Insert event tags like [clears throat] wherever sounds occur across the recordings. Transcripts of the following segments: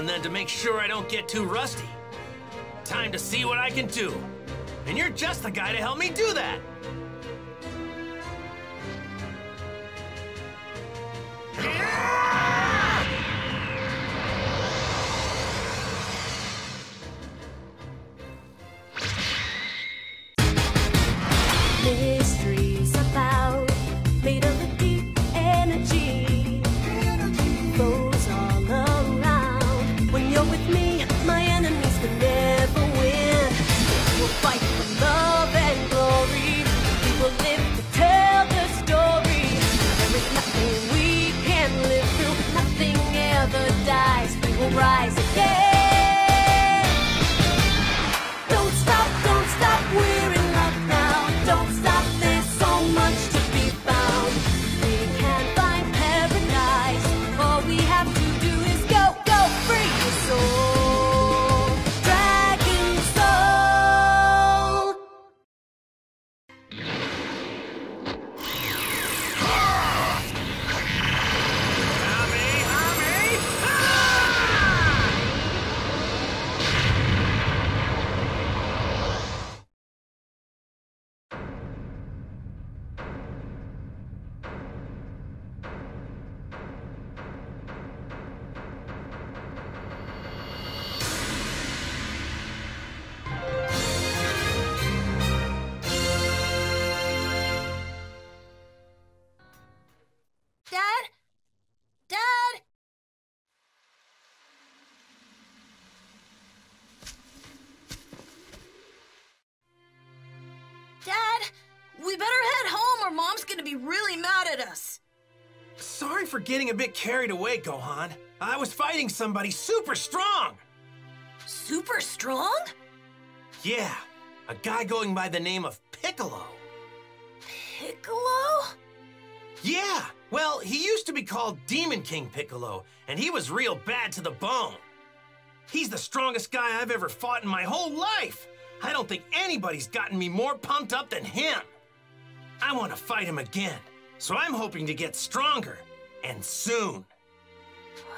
and then to make sure I don't get too rusty. Time to see what I can do. And you're just the guy to help me do that. Rise for getting a bit carried away, Gohan. I was fighting somebody super strong. Super strong? Yeah, a guy going by the name of Piccolo. Piccolo? Yeah, well, he used to be called Demon King Piccolo, and he was real bad to the bone. He's the strongest guy I've ever fought in my whole life. I don't think anybody's gotten me more pumped up than him. I want to fight him again, so I'm hoping to get stronger, and soon.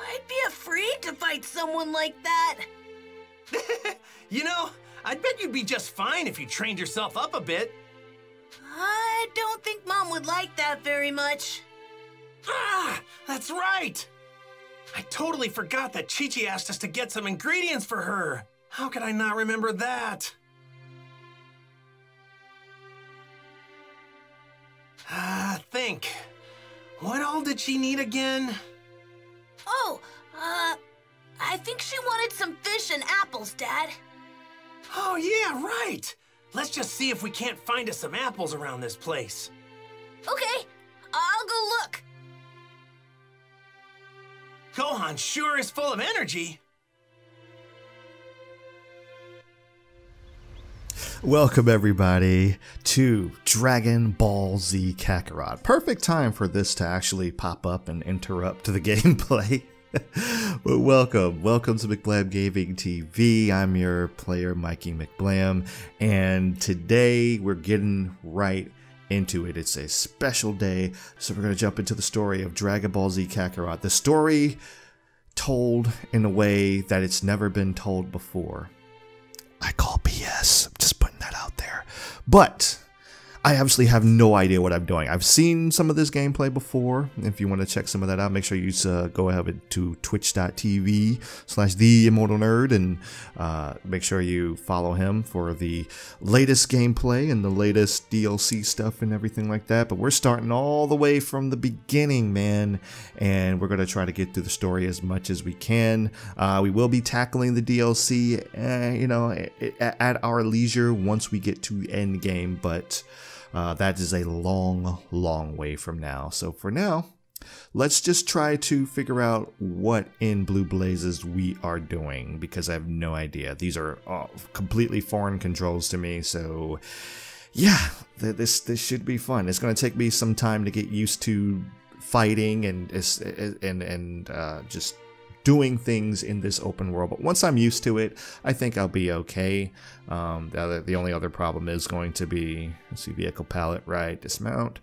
I'd be afraid to fight someone like that. [laughs] You know, I bet you'd be just fine if you trained yourself up a bit. I don't think Mom would like that very much. Ah, that's right. I totally forgot that Chi-Chi asked us to get some ingredients for her. How could I not remember that? Ah, think. What all did she need again? Oh, uh, I think she wanted some fish and apples, Dad. Oh, yeah, right. Let's just see if we can't find us some apples around this place. Okay, I'll go look. Gohan sure is full of energy. Welcome, everybody, to Dragon Ball Z Kakarot. Perfect time for this to actually pop up and interrupt the [laughs] gameplay. but welcome, welcome to McBlam Gaming TV. I'm your player, Mikey McBlam, and today we're getting right into it. It's a special day, so we're going to jump into the story of Dragon Ball Z Kakarot. The story told in a way that it's never been told before. I call BS. I'm just putting that out there. But I obviously have no idea what I'm doing. I've seen some of this gameplay before. If you want to check some of that out, make sure you uh, go ahead to twitch.tv slash the immortal nerd and uh, make sure you follow him for the latest gameplay and the latest DLC stuff and everything like that. But we're starting all the way from the beginning, man, and we're going to try to get through the story as much as we can. Uh, we will be tackling the DLC, uh, you know, at, at our leisure once we get to end game, but uh, that is a long, long way from now. So for now, let's just try to figure out what in Blue Blazes we are doing because I have no idea. These are all completely foreign controls to me. So yeah, th- this this should be fun. It's going to take me some time to get used to fighting and and and uh, just doing things in this open world. But once I'm used to it, I think I'll be okay. Um, the, other, the only other problem is going to be, let's see, vehicle palette, right, dismount.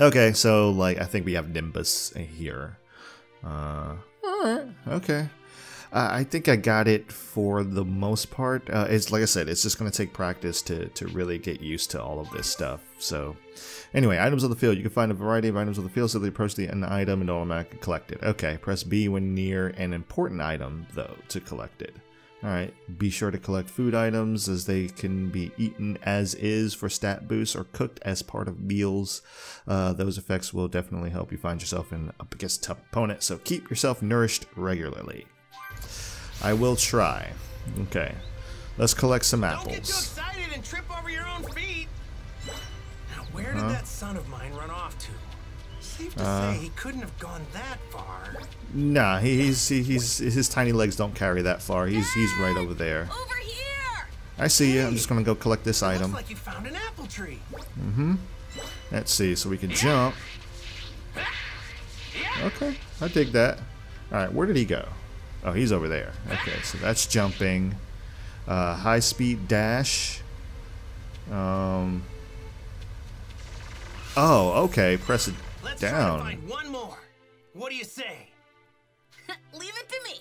Okay, so like I think we have Nimbus here. Uh, all right, okay. Uh, I think I got it for the most part. Uh, it's like I said, it's just going to take practice to to really get used to all of this stuff. So, anyway, items on the field. You can find a variety of items on the field. So they approach the an item and automatically collect it. Okay, press B when near an important item though to collect it. Alright, be sure to collect food items as they can be eaten as is for stat boosts or cooked as part of meals. Uh, those effects will definitely help you find yourself in up against a tough opponent, so keep yourself nourished regularly. I will try. Okay, let's collect some Don't get too apples. excited and trip over your own feet. Now, where did that son of mine run off to? Safe to Uh, say he couldn't have gone that far. Nah, he- he's he- he's his tiny legs don't carry that far. He's he's right over there. Over here! I see you. I'm just gonna go collect this item. Looks like you found an apple tree. Mm-hmm. Let's see, so we can jump. [laughs] Okay, I dig that. Alright, where did he go? Oh, he's over there. Okay, so that's jumping. Uh, high speed dash. Um. Oh, okay. Press it Let's try to down. find one more. What do you say? [laughs] Leave it to me.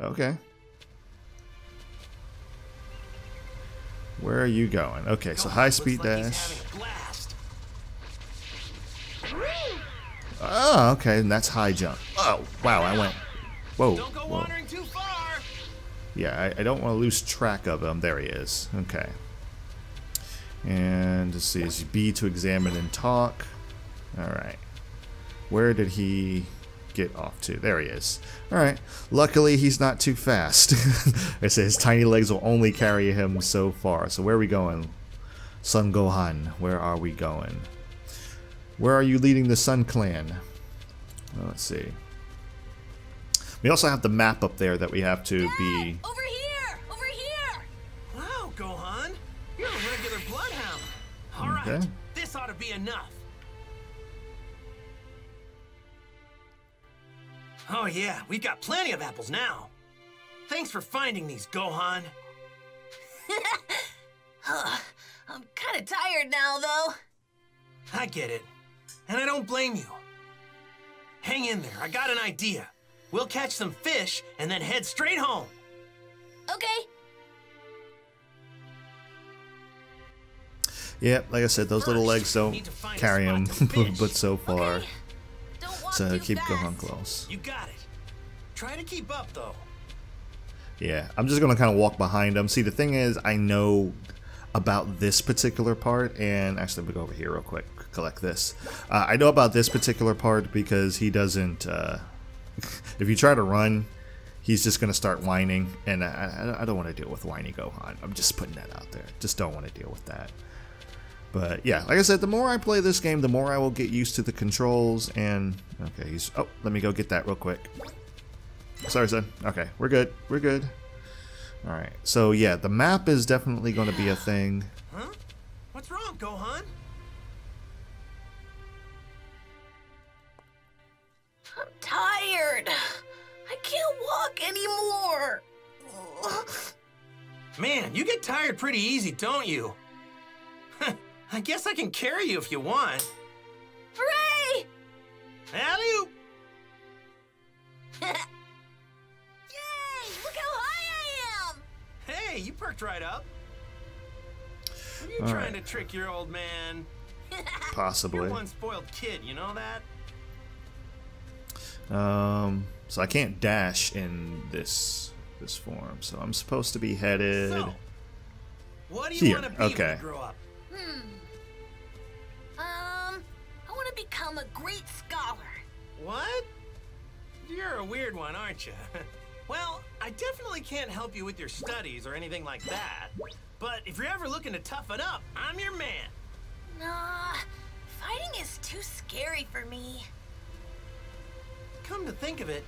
Okay. Where are you going? Okay, so high speed like he's dash. having a blast. Oh, okay, and that's high jump. Oh, wow, I went. Whoa. Don't go whoa. wandering too far. Yeah, I, I don't want to lose track of him. There he is. Okay. And let's see, is B to examine and talk? Alright. Where did he get off to? There he is. Alright. Luckily, he's not too fast. [laughs] I say his tiny legs will only carry him so far. So where are we going? Son Gohan, where are we going? Where are you leading the Son Clan? Well, let's see. We also have the map up there that we have to be Over here! Over here! Wow, Gohan. You're a regular bloodhound. All right, Okay. this ought to be enough. Oh yeah, we've got plenty of apples now. Thanks for finding these, Gohan. [laughs] I'm kind of tired now, though. I get it. And I don't blame you. Hang in there, I got an idea. We'll catch some fish and then head straight home. Okay. Yep, like I said, those little legs don't need to find a carry him, spot to [laughs] fish. but so far. Okay. So keep fast. Gohan close. You got it. Try to keep up, though. Yeah, I'm just gonna kind of walk behind him. See, the thing is, I know about this particular part, and actually, we go over here real quick. Collect this. Uh, I know about this particular part because he doesn't. Uh, [laughs] if you try to run, he's just gonna start whining, and I, I, don't want to deal with whiny Gohan. I'm just putting that out there. Just don't want to deal with that. But yeah, like I said, the more I play this game, the more I will get used to the controls. And okay, he's. Oh, let me go get that real quick. Sorry, son. Okay, we're good. We're good. All right. So yeah, the map is definitely going to be a thing. Huh? What's wrong, Gohan? Tired. I can't walk anymore. Man, you get tired pretty easy, don't you? I guess I can carry you if you want. Hooray! Alley-oop! [laughs] Yay! Look how high I am! Hey, you perked right up. Are you All trying right. to trick your old man? [laughs] Possibly. You're Possibly. one spoiled kid, you know that? Um. So I can't dash in this this form. So I'm supposed to be headed. So, what do you Here, want to be okay. when you grow up? Um, I want to become a great scholar. What? You're a weird one, aren't you? [laughs] well, I definitely can't help you with your studies or anything like that. But if you're ever looking to toughen up, I'm your man. Nah, fighting is too scary for me. Come to think of it,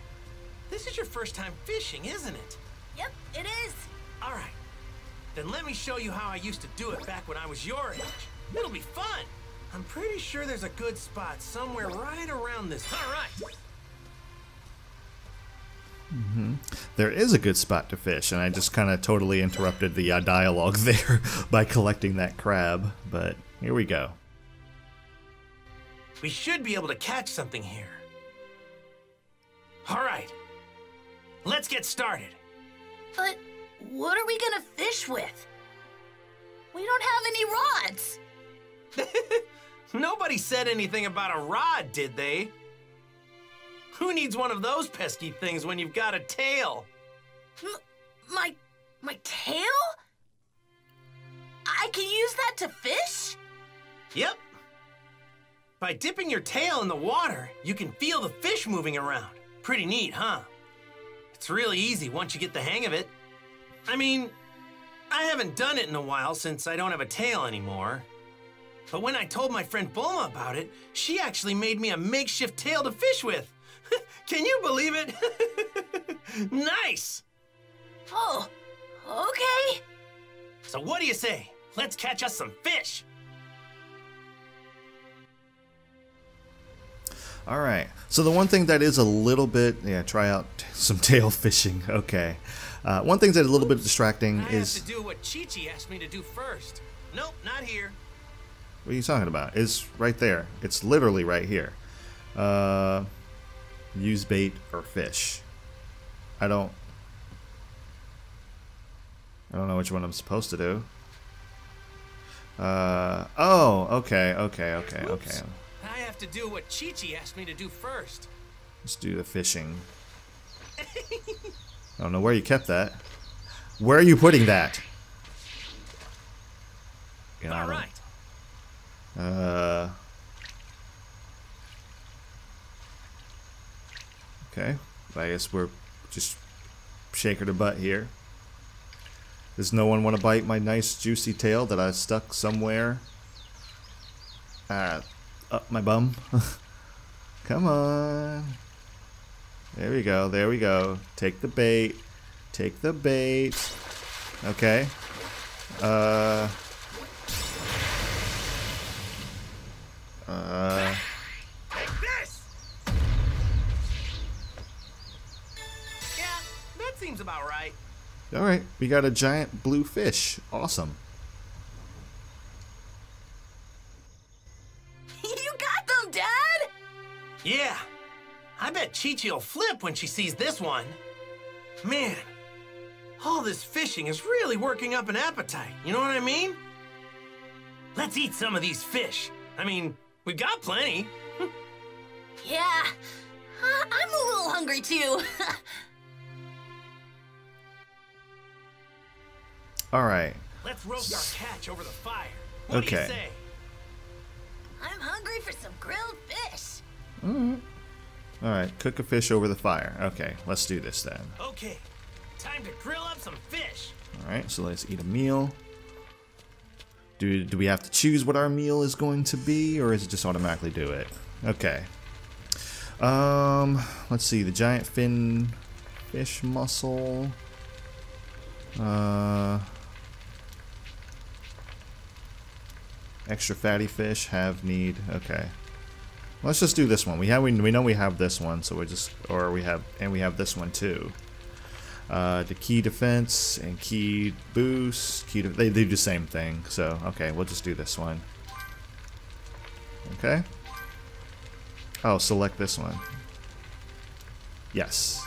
this is your first time fishing, isn't it? Yep, it is. All right. Then let me show you how I used to do it back when I was your age. It'll be fun. I'm pretty sure there's a good spot somewhere right around this. All right. There is a good spot to fish, and I just kind of totally interrupted the uh, dialogue [laughs] there by collecting that crab. But here we go. We should be able to catch something here. All right. Let's get started. But what are we gonna fish with? We don't have any rods. [laughs] Nobody said anything about a rod, did they? Who needs one of those pesky things when you've got a tail? M my my tail? I can use that to fish? Yep. By dipping your tail in the water, you can feel the fish moving around. Pretty neat, huh? It's really easy once you get the hang of it. I mean, I haven't done it in a while since I don't have a tail anymore. But when I told my friend Bulma about it, she actually made me a makeshift tail to fish with. [laughs] Can you believe it? [laughs] nice! Oh, okay. So what do you say? Let's catch us some fish. All right. So the one thing that is a little bit, yeah, try out some [laughs] tail fishing. Okay. Uh, one thing that's a little bit distracting I is have to do what Chi-Chi asked me to do first. Nope, not here. what are you talking about? It's right there. It's literally right here. Uh, use bait or fish. I don't. I don't know which one I'm supposed to do. Uh oh. Okay. Okay. Okay. Okay. I have to do what Chi-Chi asked me to do first. Let's do the fishing. I don't know where you kept that. Where are you putting that? You know, don't- right. Uh. Okay. I guess we're just shaking the butt here. Does no one want to bite my nice juicy tail that I stuck somewhere? Uh, up my bum. [laughs] Come on. There we go. There we go. Take the bait. Take the bait. Okay. Uh. Uh. Yeah, that seems about right. All right, we got a giant blue fish. Awesome. Yeah, I bet Chi-Chi will flip when she sees this one. Man, all this fishing is really working up an appetite. You know what I mean? Let's eat some of these fish. I mean, we've got plenty. [laughs] Yeah, uh, I'm a little hungry too. [laughs] All right. Let's roast our catch over the fire. What do you Okay. say? I'm hungry for some grilled fish. All right, cook a fish over the fire. Okay, let's do this then. Okay, time to grill up some fish. All right, so let's eat a meal. Do, do we have to choose what our meal is going to be, or is it just automatically do it? Okay. Um, let's see. The giant fin fish mussel. Uh, extra fatty fish have need. Okay. Let's just do this one. We have we, we know we have this one, so we just or we have and we have this one too. Uh, the Ki defense and Ki boost. Ki de- they do the same thing. So okay, we'll just do this one. Okay. Oh, select this one. Yes.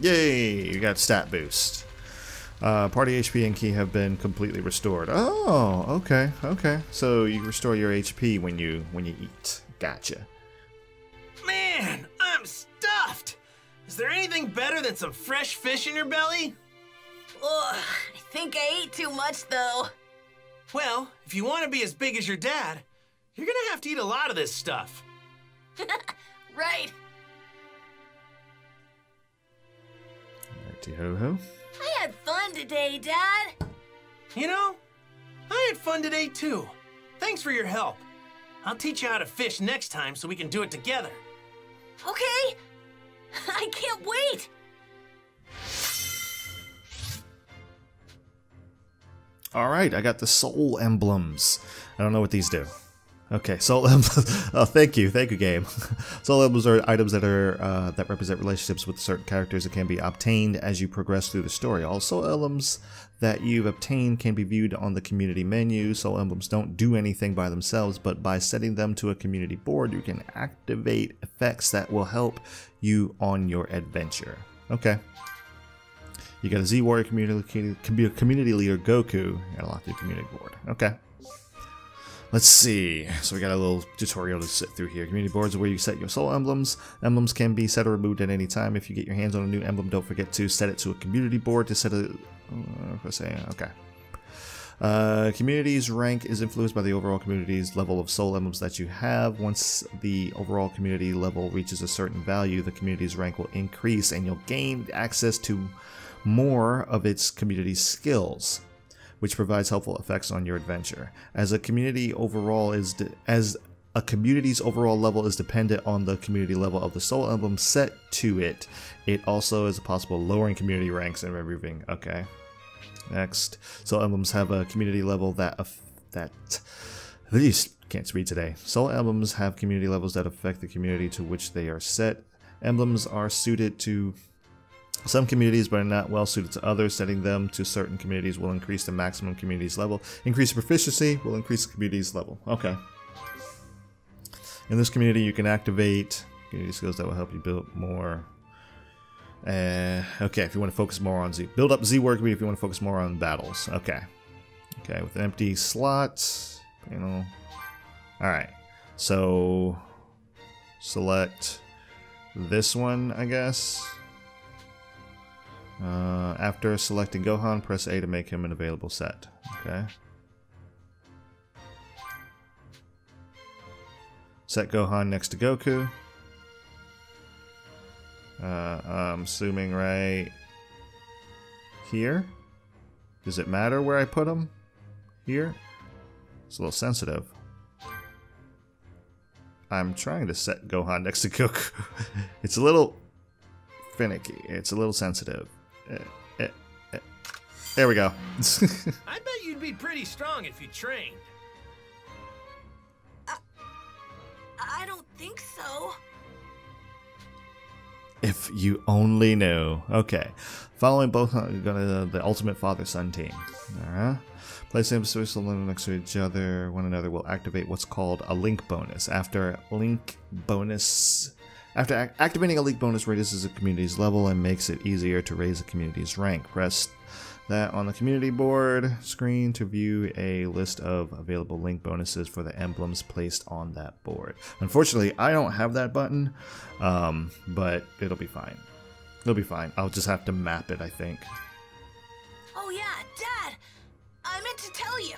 Yay! You got stat boost. Uh, party HP and Ki have been completely restored. Oh, okay, okay. So you restore your HP when you when you eat. Gotcha. Man, I'm stuffed. Is there anything better than some fresh fish in your belly? Ugh, I think I ate too much though. Well, if you want to be as big as your dad, you're gonna have to eat a lot of this stuff. [laughs] Right. Righty ho ho. I had fun today, Dad. You know, I had fun today too. Thanks for your help. I'll teach you how to fish next time so we can do it together. Okay. [laughs] I can't wait. All right, I got the soul emblems. I don't know what these do. Okay, soul emblems. [laughs] oh, thank you, thank you, game. [laughs] soul emblems are items that are uh, that represent relationships with certain characters that can be obtained as you progress through the story. All soul emblems that you've obtained can be viewed on the community menu. Soul emblems don't do anything by themselves, but by setting them to a community board, you can activate effects that will help you on your adventure. Okay. You got a Z Warrior community, community leader Goku, and a lot your community board. Okay. Let's see. So we got a little tutorial to sit through here. Community boards are where you set your soul emblems. Emblems can be set or removed at any time. If you get your hands on a new emblem, don't forget to set it to a community board to set it. Uh, say okay. Uh, community's rank is influenced by the overall community's level of soul emblems that you have. Once the overall community level reaches a certain value, the community's rank will increase and you'll gain access to more of its community skills which provides helpful effects on your adventure. As a community overall is as a community's overall level is dependent on the community level of the soul emblem set to it. It also is a possible lowering community ranks and removing. Okay. Next, soul emblems have a community level that that at least can't read today. Soul emblems have community levels that affect the community to which they are set. Emblems are suited to some communities, but are not well suited to others. Setting them to certain communities will increase the maximum community's level. Increase proficiency will increase the community's level. Okay. In this community, you can activate community skills that will help you build more. Uh, okay, if you want to focus more on Z, build up Z work. If you want to focus more on battles. Okay. Okay, with an empty slot, you know. All right. So select this one, I guess. Uh, after selecting Gohan, press A to make him an available set. Okay. Set Gohan next to Goku. Uh, I'm assuming right here. Does it matter where I put him? Here? It's a little sensitive. I'm trying to set Gohan next to Goku. [laughs] it's a little finicky. It's a little sensitive. There we go. [laughs] I bet you'd be pretty strong if you trained. I, I don't think so. If you only knew. Okay. Following both uh, gonna uh, the ultimate father-son team. Alright. Place them next to each other, one another will activate what's called a link bonus. After link bonus after ac activating a link bonus, raises a community's level and makes it easier to raise a community's rank. Press that on the community board screen to view a list of available link bonuses for the emblems placed on that board. Unfortunately, I don't have that button, um, but it'll be fine. It'll be fine. I'll just have to map it, I think. Oh yeah, Dad! I meant to tell you.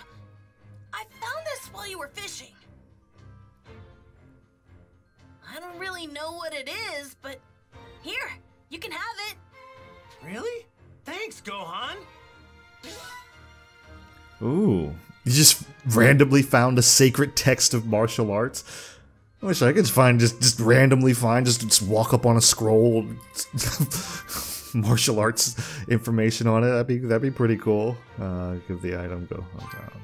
I found this while you were fishing. I don't really know what it is, but here, you can have it. Really? Thanks, Gohan. Ooh, you just randomly found a sacred text of martial arts. I wish I could find just just randomly find just just walk up on a scroll, [laughs] martial arts information on it. That'd be that'd be pretty cool. Uh, give the item go down.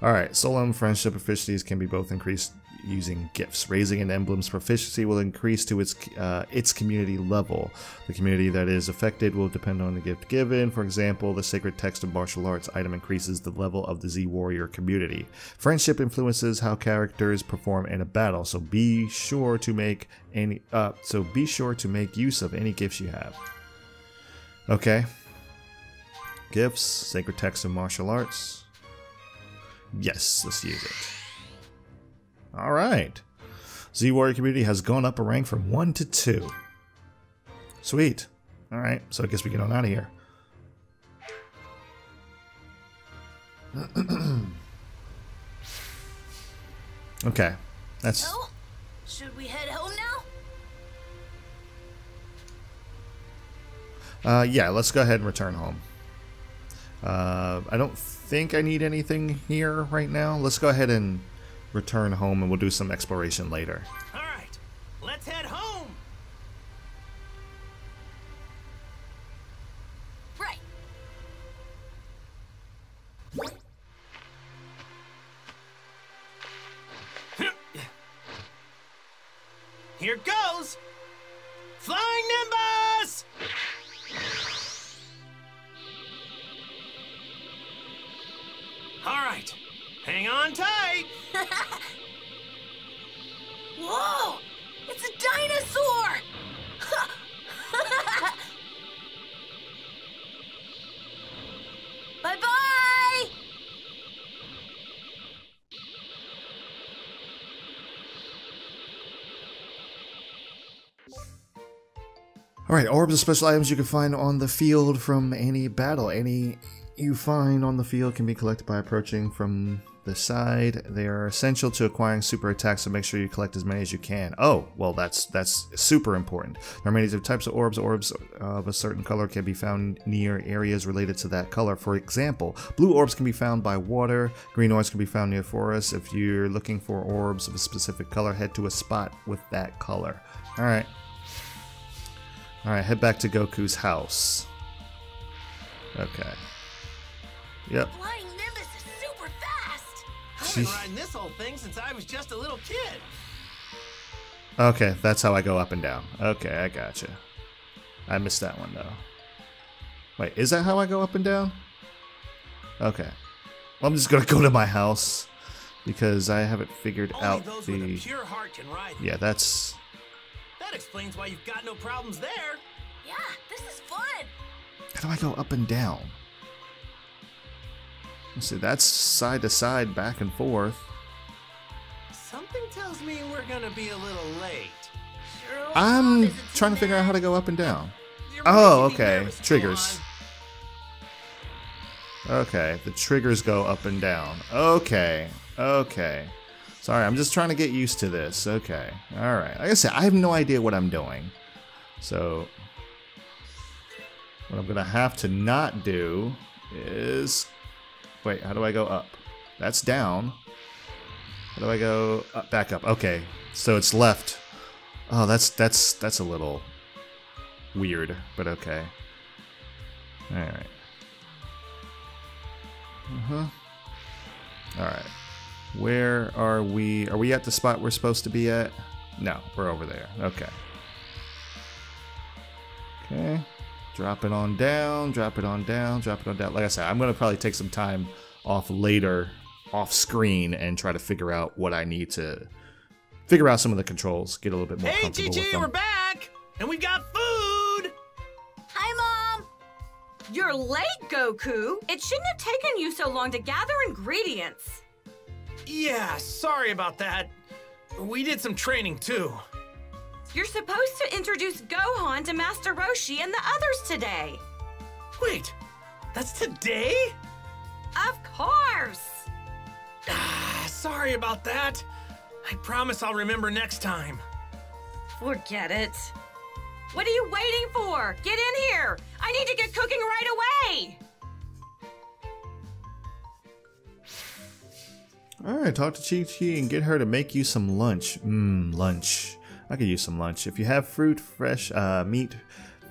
All right, Soul friendship efficiencies can be both increased using gifts. Raising an emblem's proficiency will increase to its uh, its community level. The community that is affected will depend on the gift given. For example, the Sacred Text of Martial Arts item increases the level of the Z Warrior community. Friendship influences how characters perform in a battle, so be sure to make any uh, so be sure to make use of any gifts you have. Okay. Gifts, Sacred Text of Martial Arts. Yes, let's use it. All right. Z Warrior community has gone up a rank from 1 to 2. Sweet. All right, so I guess we get on out of here. [clears throat] okay, that's. So, should we head home now? Uh, yeah, let's go ahead and return home. Uh, I don't think I need anything here right now. Let's go ahead and return home and we'll do some exploration later. Alright, let's head home! Right. Here goes! Flying Nimbus! Alright, hang on tight! [laughs] Whoa! It's a dinosaur! [laughs] bye bye! All right, orbs are special items you can find on the field from any battle. Any you find on the field can be collected by approaching from the side. They are essential to acquiring super attacks, so make sure you collect as many as you can. Oh, well, that's that's super important. There are many different types of orbs. Orbs of a certain color can be found near areas related to that color. For example, blue orbs can be found by water. Green orbs can be found near forests. If you're looking for orbs of a specific color, head to a spot with that color. All right. All right, head back to Goku's house. Okay. Yep. I've been riding this old thing since I was just a little kid. Okay, that's how I go up and down. Okay, I gotcha. I missed that one though. Wait, is that how I go up and down? Okay. Well, I'm just gonna [laughs] go to my house because I haven't figured Only out those with a the. pure heart can ride. Yeah, that's. That explains why you've got no problems there. Yeah, this is fun! How do I go up and down? See, that's side to side, back and forth. Something tells me we're gonna be a little late. Sure I'm trying to figure out how to go up and down. You're Oh, okay. Triggers. Okay, the triggers go up and down. Okay, okay. Sorry, I'm just trying to get used to this. Okay, all right. Like I said, I have no idea what I'm doing. So, what I'm gonna have to not do is. Wait, how do I go up? That's down. How do I go up, back up? Okay, so it's left. Oh, that's that's that's a little weird, but okay. All right. Uh-huh. Alright. Where are we? Are we at the spot we're supposed to be at? No, we're over there. Okay. Okay. Drop it on down, drop it on down, drop it on down. Like I said, I'm going to probably take some time off later, off screen, and try to figure out what I need to figure out some of the controls, get a little bit more Hey, comfortable with Chi them. we're back! And we've got food! Hi, Mom! You're late, Goku. It shouldn't have taken you so long to gather ingredients. Yeah, sorry about that. We did some training too. You're supposed to introduce Gohan to Master Roshi and the others today. Wait, that's today? Of course. Ah, sorry about that. I promise I'll remember next time. Forget it. What are you waiting for? Get in here. I need to get cooking right away. Alright, talk to Chi Chi and get her to make you some lunch. Mmm, lunch. I could use some lunch. If you have fruit, fresh uh, meat,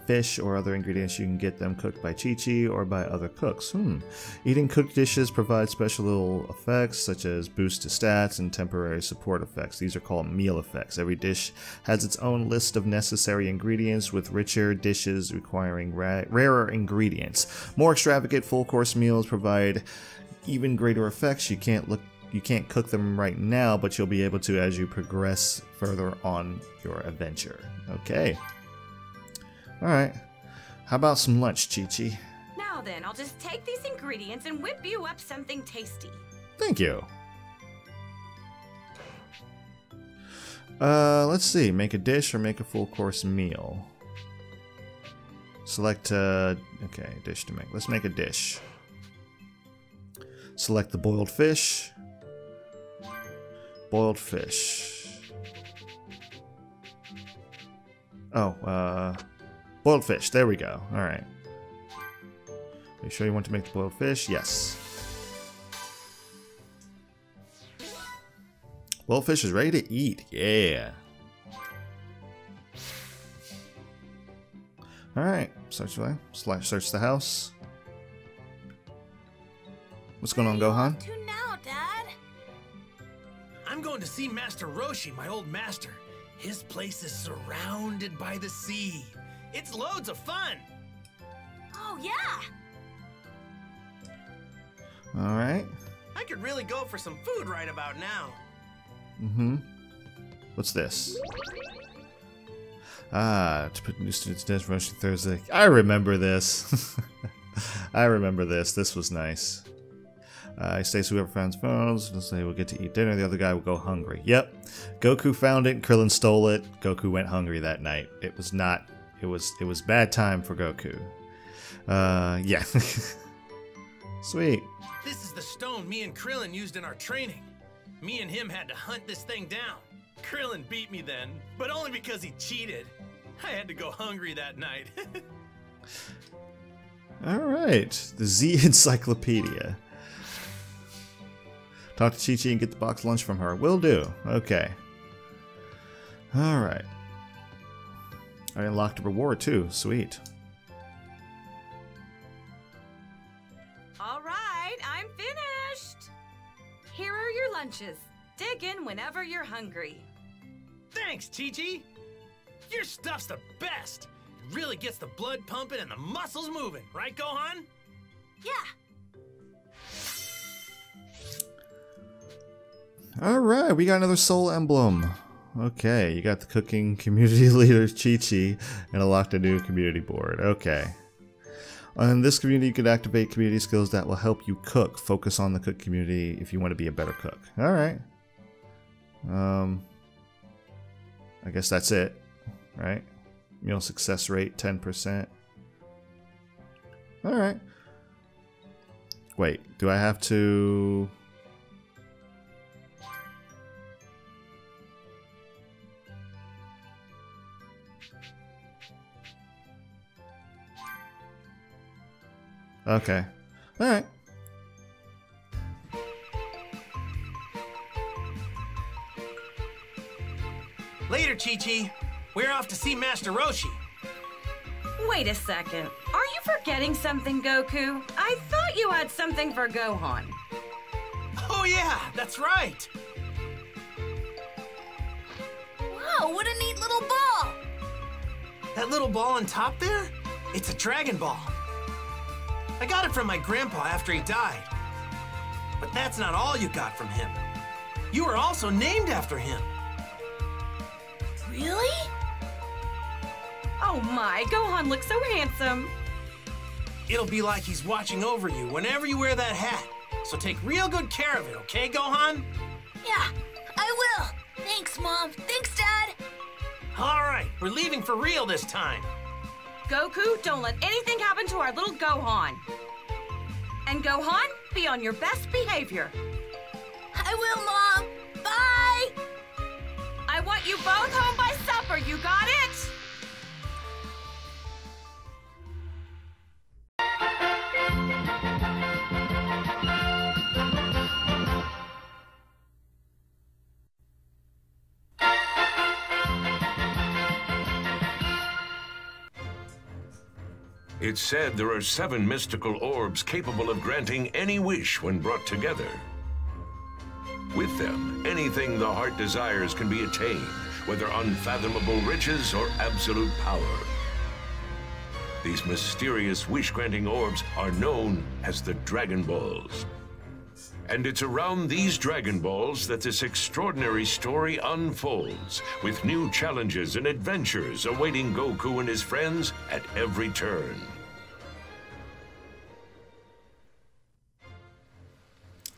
fish, or other ingredients, you can get them cooked by Chi Chi or by other cooks. Hmm. Eating cooked dishes provides special little effects such as boost to stats and temporary support effects. These are called meal effects. Every dish has its own list of necessary ingredients, with richer dishes requiring ra- rarer ingredients. More extravagant full course meals provide even greater effects. You can't look you can't cook them right now, but you'll be able to as you progress further on your adventure. Okay. All right. How about some lunch, Chi Chi? Now then, I'll just take these ingredients and whip you up something tasty. Thank you. Uh, let's see. Make a dish or make a full course meal. Select uh okay, dish to make. Let's make a dish. Select the boiled fish. Boiled fish. Oh, uh boiled fish. There we go. All right. Are you sure you want to make the boiled fish? Yes. Boiled fish is ready to eat. Yeah. All right. Search away. Slash search the house. What's going on, Gohan? To now, Dad. I'm going to see Master Roshi, my old master. His place is surrounded by the sea. It's loads of fun. Oh, yeah. All right. I could really go for some food right about now. Mm-hmm. What's this? Ah, to put new students to death rushing Thursday. I remember this. [laughs] I remember this. This was nice. Uh, states whoever finds phones, let's say we'll get to eat dinner. The other guy will go hungry. Yep. Goku found it. Krillin stole it. Goku went hungry that night. It was not. It was. It was bad time for Goku. Uh, yeah. [laughs] Sweet. This is the stone me and Krillin used in our training. Me and him had to hunt this thing down. Krillin beat me then, but only because he cheated. I had to go hungry that night. [laughs] All right, the Z [laughs] Encyclopedia. Talk to Chi Chi and get the box lunch from her. Will do. Okay. All right. I unlocked a reward too. Sweet. All right, I'm finished. Here are your lunches. Dig in whenever you're hungry. Thanks, Chi Chi. Your stuff's the best. It really gets the blood pumping and the muscles moving, right, Gohan? Yeah. All right, we got another soul emblem. Okay, you got the cooking [laughs] community leader Chi Chi and unlocked a new community board. Okay. On this community, you can activate community skills that will help you cook. Focus on the cook community if you want to be a better cook. All right. Um, I guess that's it, right? Meal success rate 10%. All right. Wait, do I have to Okay. Alright. Later, Chi Chi. We're off to see Master Roshi. Wait a second. Are you forgetting something, Goku? I thought you had something for Gohan. Oh, yeah, that's right. Wow, what a neat little ball. That little ball on top there? It's a Dragon Ball. I got it from my grandpa after he died. But that's not all you got from him. You were also named after him. Really? Oh my, Gohan looks so handsome. It'll be like he's watching over you whenever you wear that hat. So take real good care of it, okay, Gohan? Yeah, I will. Thanks, Mom. Thanks, Dad. All right, we're leaving for real this time. Goku, don't let anything happen to our little Gohan. And Gohan, be on your best behavior. I will, Mom. Bye. I want you both home by supper, you got it? It's said there are seven mystical orbs capable of granting any wish when brought together. With them, anything the heart desires can be attained, whether unfathomable riches or absolute power. These mysterious wish-granting orbs are known as the Dragon Balls. And it's around these Dragon Balls that this extraordinary story unfolds, with new challenges and adventures awaiting Goku and his friends at every turn.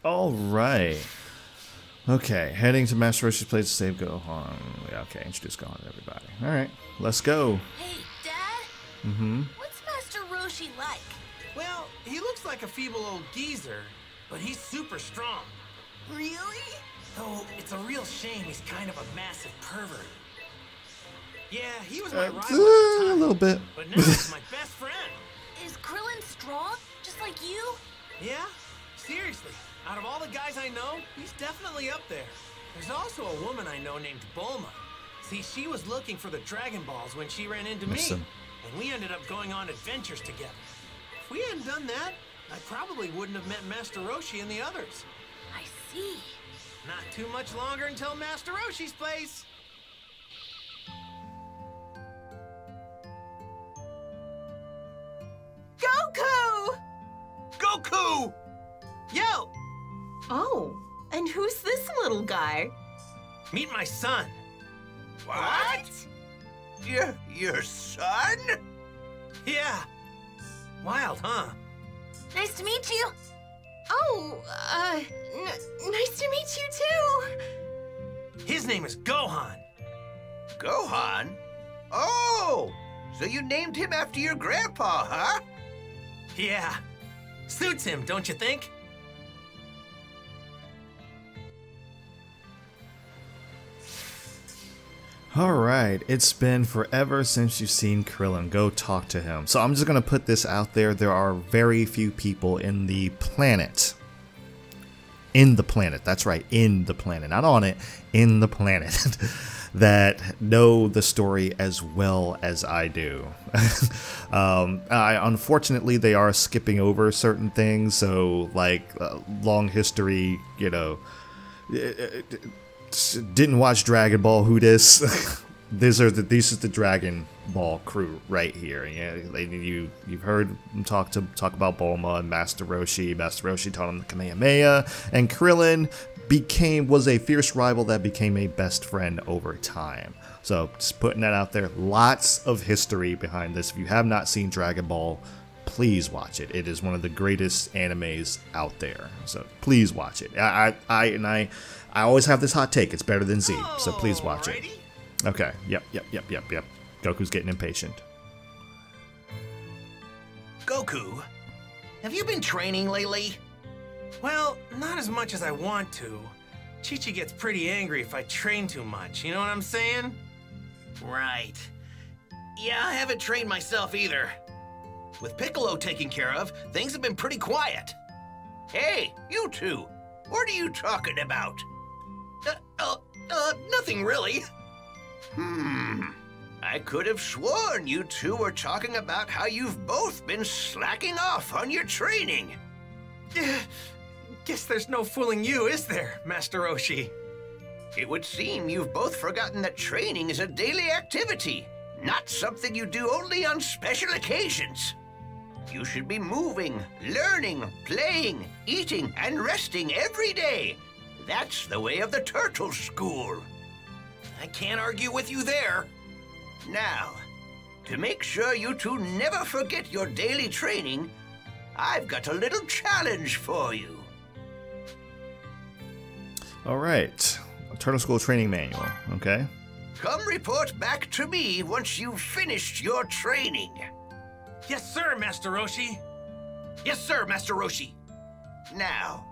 All right. Okay, heading to Master Roshi's place to save Gohan. Okay, introduce Gohan to everybody. All right, let's go. Hey, Dad. Mm-hmm. What's Master Roshi like? Well, he looks like a feeble old geezer, but he's super strong. Really? Though it's a real shame he's kind of a massive pervert. Yeah, he was my Uh, rival at a the time, little bit. but now he's [laughs] my best friend. Is Krillin strong, just like you? Yeah, seriously. Out of all the guys I know, he's definitely up there. There's also a woman I know named Bulma. See, she was looking for the Dragon Balls when she ran into me, and we ended up going on adventures together. If we hadn't done that, I probably wouldn't have met Master Roshi and the others. I see. Not too much longer until Master Roshi's place. Goku! Goku! Yo! Oh, and who's this little guy? Meet my son. What? what? Your, your son? Yeah. Wild, huh? Nice to meet you. Oh, uh, nice to meet you too. His name is Gohan. Gohan? Oh! So you named him after your grandpa, huh? Yeah. Suits him, don't you think? All right, it's been forever since you've seen Krillin. Go talk to him. So I'm just going to put this out there. There are very few people in the planet. In the planet. That's right, in the planet. Not on it, in the planet. [laughs] that know the story as well as I do. [laughs] um, I, unfortunately, they are skipping over certain things. So, like, uh, long history, you know didn't watch Dragon Ball. Who this? [laughs] these are the these is the Dragon Ball crew right here. Yeah, you you've heard them talk to talk about Bulma and Master Roshi. Master Roshi taught him the Kamehameha, and Krillin became was a fierce rival that became a best friend over time. So just putting that out there. Lots of history behind this. If you have not seen Dragon Ball, please watch it. It is one of the greatest animes out there. So please watch it. I, I, I and I, I always have this hot take. It's better than Z. So please watch it. Okay. Yep. Yep. Yep. Yep. Yep. Goku's getting impatient. Goku, have you been training lately? Well, not as much as I want to. Chi-Chi gets pretty angry if I train too much, you know what I'm saying? Right. Yeah, I haven't trained myself either. With Piccolo taken care of, things have been pretty quiet. Hey, you two, what are you talking about? Uh, uh, uh, nothing really. Hmm. I could have sworn you two were talking about how you've both been slacking off on your training. [sighs] Guess there's no fooling you, is there, Master Roshi? It would seem you've both forgotten that training is a daily activity, not something you do only on special occasions. You should be moving, learning, playing, eating, and resting every day. That's the way of the turtle school. I can't argue with you there. Now, to make sure you two never forget your daily training, I've got a little challenge for you. All right. Turtle School training manual. Okay. Come report back to me once you've finished your training. Yes, sir, Master Roshi. Yes, sir, Master Roshi. Now,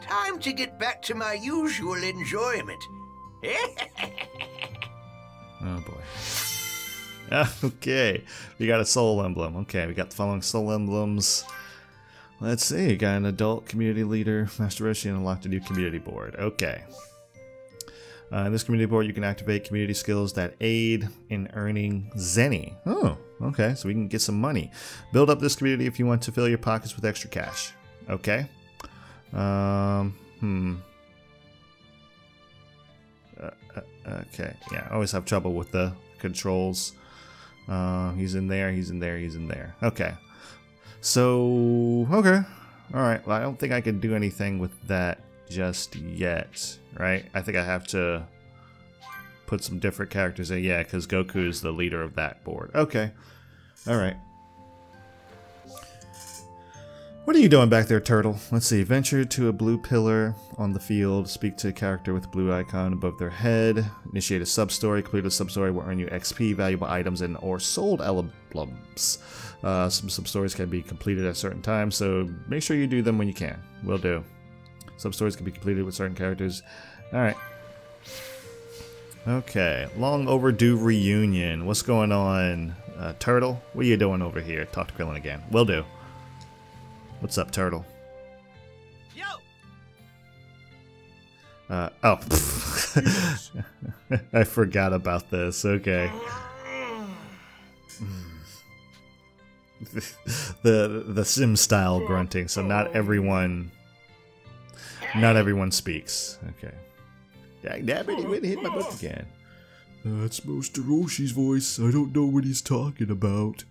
time to get back to my usual enjoyment. [laughs] oh boy. [laughs] Okay, we got a soul emblem. Okay, we got the following soul emblems. Let's see, we got an adult community leader, [laughs] Master Roshi, and unlocked a new community board. Okay. Uh, in this community board, you can activate community skills that aid in earning Zenny. Oh, okay, so we can get some money. Build up this community if you want to fill your pockets with extra cash. Okay. Um, hmm. Uh, uh, okay, yeah, I always have trouble with the controls. Uh, he's in there, he's in there, he's in there. Okay. So, okay. Alright, well, I don't think I can do anything with that just yet, right? I think I have to put some different characters in. Yeah, because Goku is the leader of that board. Okay. Alright. What are you doing back there, Turtle? Let's see. Venture to a blue pillar on the field. Speak to a character with blue icon above their head. Initiate a sub-story. Complete a sub-story will earn you XP, valuable items, and or soul emblems. Uh, some sub-stories can be completed at certain times, so make sure you do them when you can. Will do. Sub-stories can be completed with certain characters. Alright. Okay. Long overdue reunion. What's going on, uh, Turtle? What are you doing over here? Talk to Krillin again. Will do. What's up, Turtle? Yo! Uh, oh. [laughs] I forgot about this. Okay. [laughs] the the sim style grunting, so not everyone not everyone speaks. Okay. He went and hit my butt again. That's Master Roshi's voice. I don't know what he's talking about.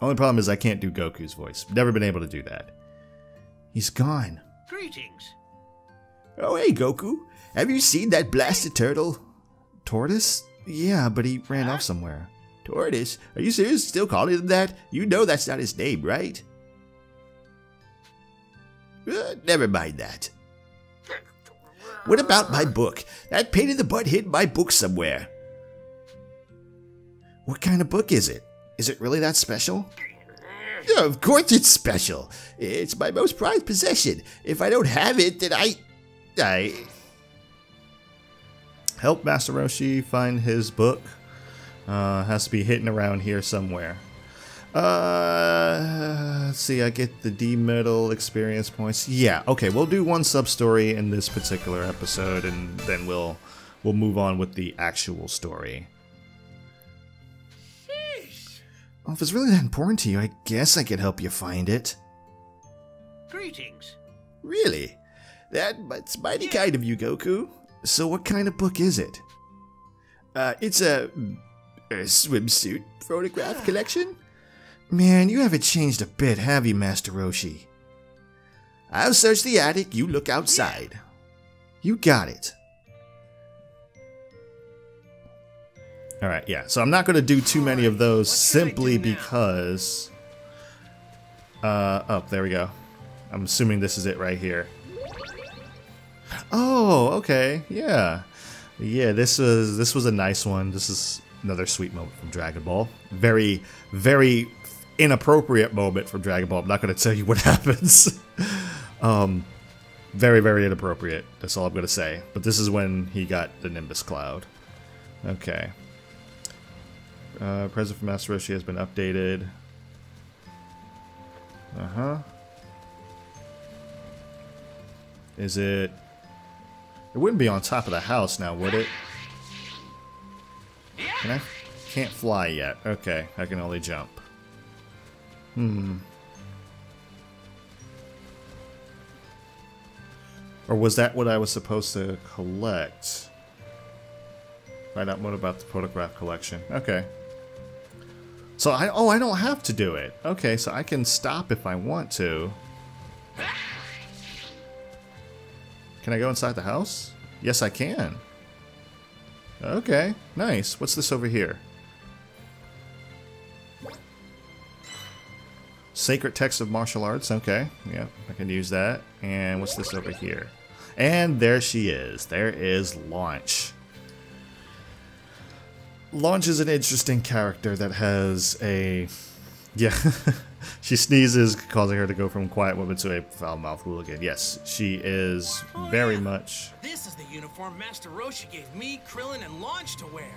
Only problem is I can't do Goku's voice. Never been able to do that. He's gone. Greetings. Oh, hey, Goku. Have you seen that blasted turtle? Tortoise? Yeah, but he ran off somewhere. Tortoise? Are you serious? Still calling him that? You know that's not his name, right? Uh, never mind that. What about my book? That pain in the butt hid my book somewhere. What kind of book is it? Is it really that special? Yeah, of course it's special. It's my most prized possession. If I don't have it, then I. I. Help Master Roshi find his book. Uh, has to be hidden around here somewhere. Uh, let's see, I get the D medal experience points. Yeah, okay, we'll do one sub story in this particular episode, and then we'll we'll move on with the actual story. Well, if it's really that important to you, I guess I could help you find it. Greetings. Really? That, That's mighty kind of you, Goku. So, what kind of book is it? Uh, it's a, a swimsuit photograph [sighs] collection. Man, you haven't changed a bit, have you, Master Roshi? I'll search the attic. You look outside. You got it. All right, yeah. So I'm not going to do too many of those simply because. Uh, oh, there we go. I'm assuming this is it right here. Oh, okay, yeah, yeah. This was this was a nice one. This is another sweet moment from Dragon Ball. Very, very inappropriate moment from Dragon Ball. I'm not going to tell you what [laughs] happens. um, very, very inappropriate. That's all I'm going to say. But this is when he got the Nimbus Cloud. Okay. Uh, present from Master Roshi has been updated. Uh huh. Is it? It wouldn't be on top of the house now, would it? Can I? Can't fly yet. Okay, I can only jump. Hmm. Or was that what I was supposed to collect? Find out more about the photograph collection. Okay. So I oh I don't have to do it. Okay, so I can stop if I want to. Can I go inside the house? Yes, I can. Okay, nice. What's this over here? Sacred Text of Martial Arts. Okay, yeah, I can use that. And what's this over here? And there she is. There is Launch. Launch is an interesting character that has a. Yeah. [laughs] she sneezes, causing her to go from quiet woman to a foul mouthed hooligan. Yes, she is Oh, very yeah. much. This is the uniform Master Roshi gave me, Krillin, and Launch to wear.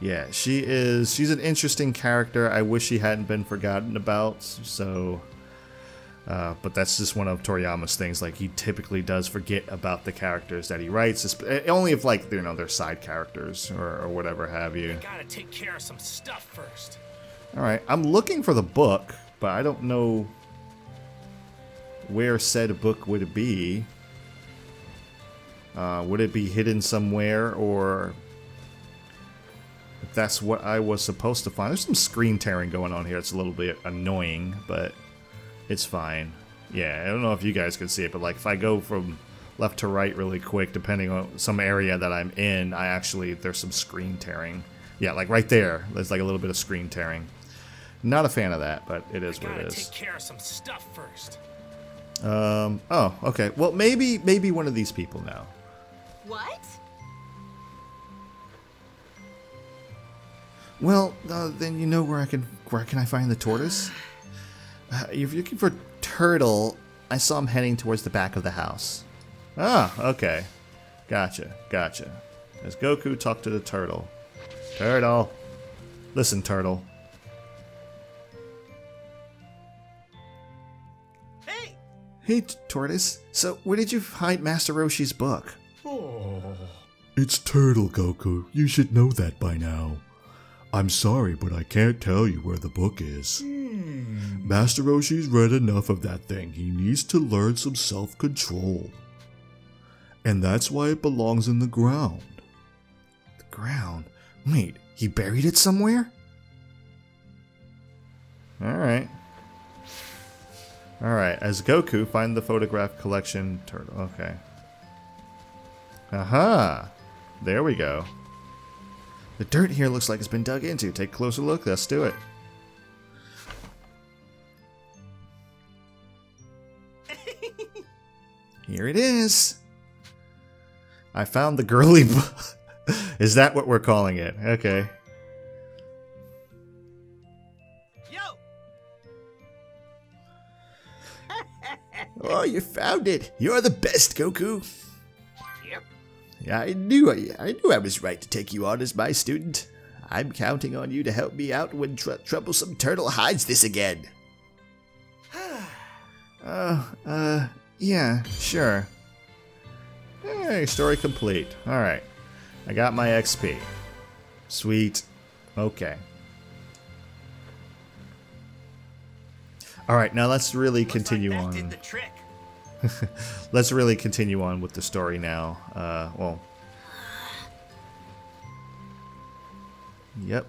Yeah, she is. She's an interesting character. I wish she hadn't been forgotten about. So, uh, but that's just one of Toriyama's things. Like he typically does forget about the characters that he writes, eh, only if like you know they're side characters or, or whatever have you. Gotta take care of some stuff first. All right, I'm looking for the book, but I don't know where said book would be. Uh, would it be hidden somewhere, or that's what I was supposed to find? There's some screen tearing going on here. It's a little bit annoying, but it's fine. Yeah, I don't know if you guys can see it, but like if I go from left to right really quick, depending on some area that I'm in, I actually there's some screen tearing. Yeah, like right there, there's like a little bit of screen tearing. Not a fan of that, but it is what Gotta it take is. care of some stuff first. Um. Oh, okay. Well, maybe maybe one of these people now. What? Well, uh, then you know where I can where can I find the tortoise? Uh, if you're looking for turtle, I saw him heading towards the back of the house. Ah, okay. Gotcha, gotcha. As Goku talked to the turtle. Turtle, listen, turtle. Hey! Hey, t- tortoise. So, where did you find Master Roshi's book? It's Turtle, Goku. You should know that by now. I'm sorry, but I can't tell you where the book is. Master Roshi's read enough of that thing. He needs to learn some self control. And that's why it belongs in the ground. The ground. Wait, he buried it somewhere? Alright. Alright, as Goku, find the photograph collection turtle. Okay. Aha! There we go. The dirt here looks like it's been dug into. Take a closer look. Let's do it. Here it is. I found the girly. [laughs] is that what we're calling it? Okay. Yo! Oh, you found it. You're the best, Goku. Yep. Yeah, I knew I, I knew I was right to take you on as my student. I'm counting on you to help me out when tr- troublesome turtle hides this again. [sighs] Uh, uh, yeah, sure. Hey, story complete. Alright. I got my XP. Sweet. Okay. Alright, now let's really Looks like continue that on. [laughs] let's really continue on with the story now. Uh, well. Yep.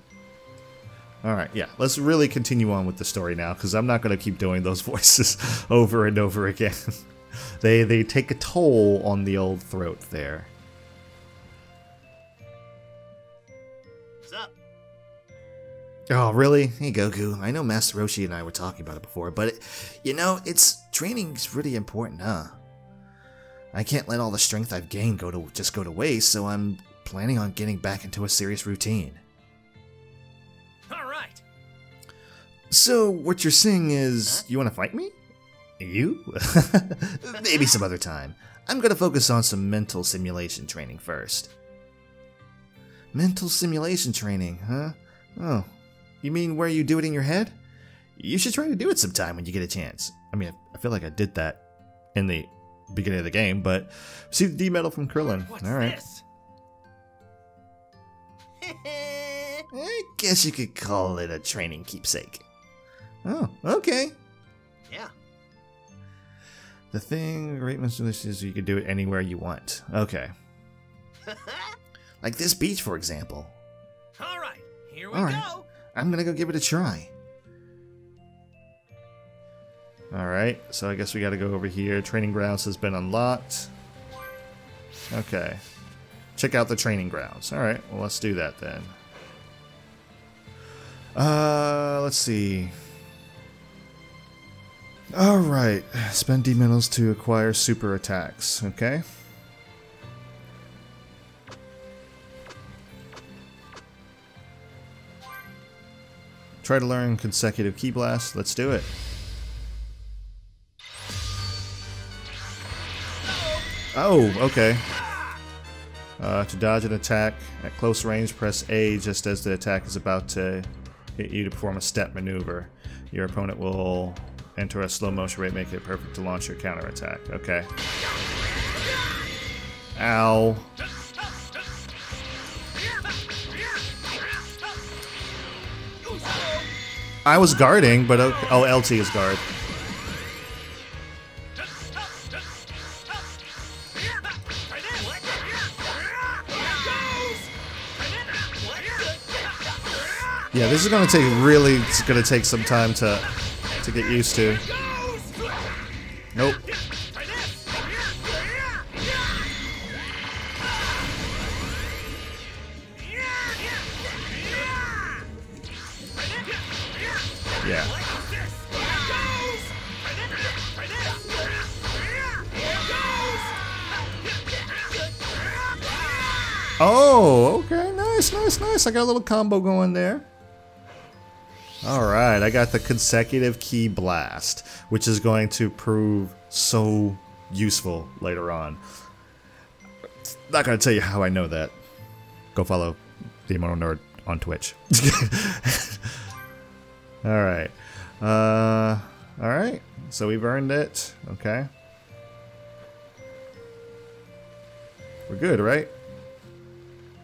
All right, yeah. Let's really continue on with the story now, because I'm not going to keep doing those [laughs] voices over and over again. [laughs] they they take a toll on the old throat there. Oh, really? Hey, Goku. I know Master Roshi and I were talking about it before, but it, you know, it's training's really important, huh? I can't let all the strength I've gained go to just go to waste, so I'm planning on getting back into a serious routine. All right. So what you're saying is You want to fight me? You? [laughs] maybe some other time. I'm gonna focus on some mental simulation training first. Mental simulation training, huh? Oh, you mean where you do it in your head? You should try to do it sometime when you get a chance. I mean, I feel like I did that in the beginning of the game, but see the D medal from Krillin. What's All right. this? [laughs] I guess you could call it a training keepsake. Oh, okay. yeah. The thing, great Mr. List is you can do it anywhere you want. Okay. [laughs] Like this beach, for example. All right. Here we All right. go. I'm gonna go give it a try. All right. So I guess we got to go over here. Training grounds has been unlocked. Okay. Check out the training grounds. All right. Well, let's do that then. Uh, let's see. All right. Spend D medals to acquire super attacks. Okay. Try to learn consecutive Ki blast. Let's do it. Oh, okay. Uh, to dodge an attack at close range, press A just as the attack is about to hit you to perform a step maneuver. Your opponent will enter a slow motion rate, make it perfect to launch your counter attack. Okay. Ow. I was guarding, but okay. oh, LT is guard. Yeah, this is gonna take really. It's gonna take some time to to get used to. Nice. I got a little combo going there. All right, I got the consecutive Ki blast, which is going to prove so useful later on. Not going to tell you how I know that. Go follow the Immortal Nerd on Twitch. [laughs] all right. Uh, all right. So we've earned it. Okay. We're good, right?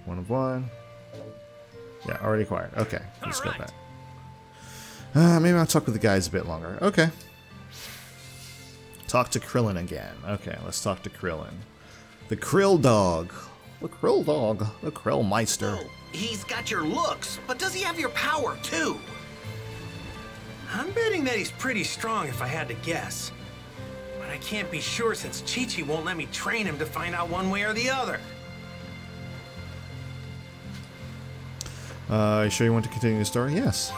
One of one. Yeah, already acquired. Okay, let's right. go back. Uh, maybe I'll talk with the guys a bit longer. Okay. Talk to Krillin again. Okay, let's talk to Krillin. The Krill Dog. The Krill Dog. The Krill Meister. Oh, he's got your looks, but does he have your power, too? I'm betting that he's pretty strong if I had to guess. But I can't be sure since Chi-Chi won't let me train him to find out one way or the other. Uh, are you sure you want to continue the story? Yes.